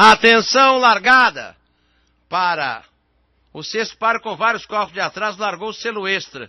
Atenção, largada para o sexto par com vários corpos de atraso, largou o selo extra.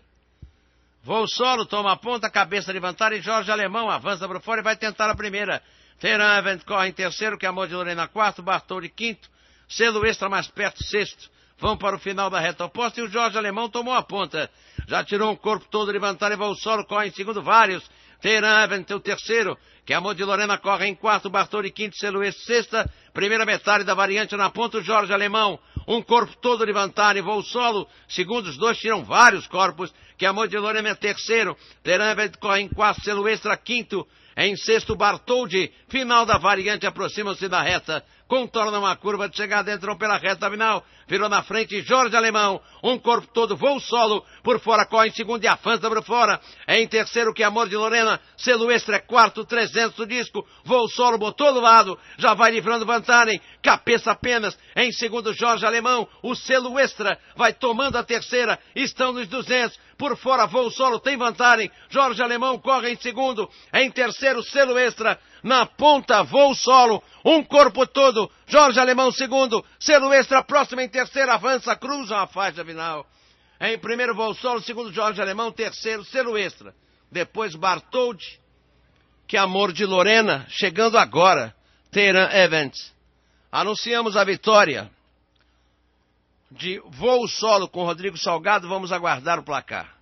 Voo solo, toma a ponta, cabeça levantada e Jorge Alemão avança para fora e vai tentar a primeira. Teran Event corre em terceiro, que é Amor de Lorena quarto, Bartoli quinto, selo extra mais perto sexto. Vão para o final da reta oposta e o Jorge Alemão tomou a ponta. Já tirou um corpo todo levantar e voo solo, corre em segundo vários. Teran Event o terceiro, que é Amor de Lorena corre em quarto, Bartoli quinto, selo extra sexta. Primeira metade da variante na ponta, Jorge Alemão. Um corpo todo levantar e voo solo. Segundo os dois tiram vários corpos, que a Lorena é terceiro. Teranvet corre em quarto, selo extra quinto. Em sexto, Bartoldi. Final da variante, aproximam-se da reta. Contorna uma curva de chegada, entrou pela reta final, virou na frente Jorge Alemão, um corpo todo, voo solo, por fora corre em segundo e avança por fora, em terceiro que é Amor de Lorena, selo extra é quarto, 300 do disco, voo solo, botou do lado, já vai livrando vantagem, cabeça apenas, em segundo Jorge Alemão, o selo extra vai tomando a terceira, estão nos 200, por fora voo solo, tem vantagem, Jorge Alemão corre em segundo, em terceiro selo extra, na ponta, voo solo, um corpo todo, Jorge Alemão segundo, selo extra, próximo em terceiro, avança, cruza a faixa final. Em primeiro voo solo, segundo Jorge Alemão, terceiro, selo extra. Depois Bartoldi, que é amor de Lorena, chegando agora, Teran Evans. Anunciamos a vitória de voo solo com Rodrigo Salgado, vamos aguardar o placar.